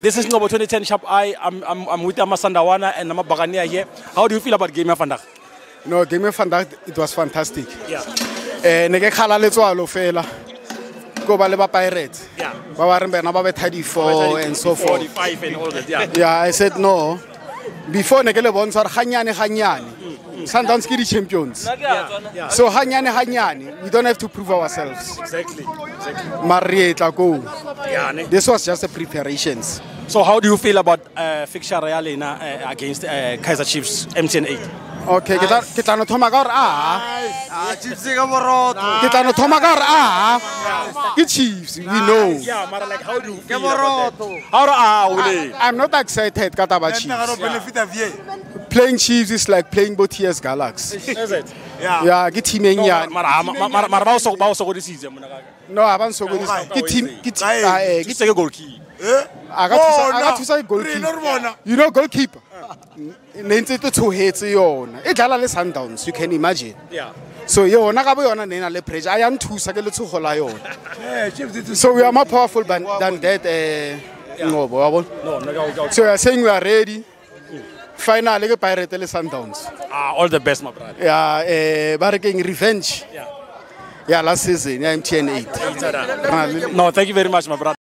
This is Ngcobo 2010 Sharp Eye. I'm, I'm, I'm with Amasandawana and Amabagania here. How do you feel about game of Vandag? No, game of Vandag, it was fantastic. Yeah. Eh ne ke khala letswalo fela. Ko ba le ba Pirates. Yeah. Ba ba re bena ba be 34 and so forth. 45 and all that, yeah. Yeah, I said no. Before ne ke le bontsha re ganyane ganyane. Sundowns ke di champions. yeah. So ganyane ganyane, we don't have to prove ourselves. Exactly. exactly. Marieta go. Yeah. This was just the preparations. So how do you feel about uh, fixture Realina uh, against uh, Kaizer Chiefs MTN 8? Okay, ke tla ke no thoma ka gore a Ah, Chiefs ka boroto. ke tla no thoma ka gore a ke Chiefs, we know. Yeah, Mara, like how do you Ke boroto. How do ah, Ule? I'm not excited ka taba Nna ga no Chiefs. Playing Chiefs is like playing both TS Galaxy. Is it? Yeah. Yeah, ke team eng ya. Mara, Mara, Mara, ba o so ba o so go disitse mona ka. No, a go nsokodisa. Ke team ke team ah, eh, Ke ke tseke goalkeeper. Eh? Aga thusa a thusa goalkeeper. You know goalkeeper. Ne ntse to tshogetse yona. E dlala le Sundowns, you can imagine. Yeah. So yona ka bo yona ne na le pressure. A ya nthusa ke letshogo la yona. Eh, So we are more powerful than, than that eh Ngobo, wa bona? No, no, no. go. So you are saying we are ready. Final Pirates le Sundowns. Ah, all the best, my brother. Yeah, eh ba re keng revenge. Yeah. Yeah, last season, yeah, MTN 8. No, thank you very much, my brother.